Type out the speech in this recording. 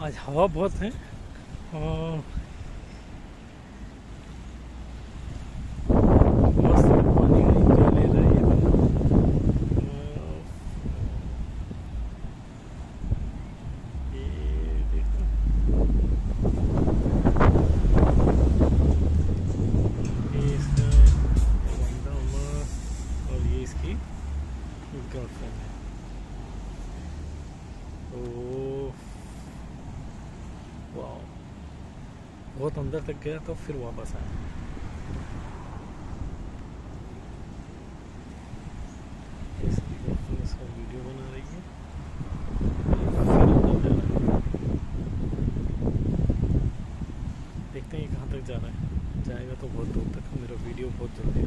आज हवा बहुत है और मस्त पानी वाह बहुत अंदर तक गया तो फिर वापस आया वीडियो बना रही है देखते हैं कहाँ तक जा रहा है। जाएगा तो बहुत दूर तक मेरा वीडियो बहुत जल्दी